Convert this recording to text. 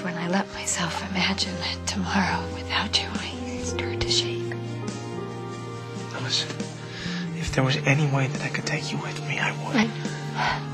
When I let myself imagine that tomorrow without you, I start to shake. Listen, if there was any way that I could take you with me, I would. I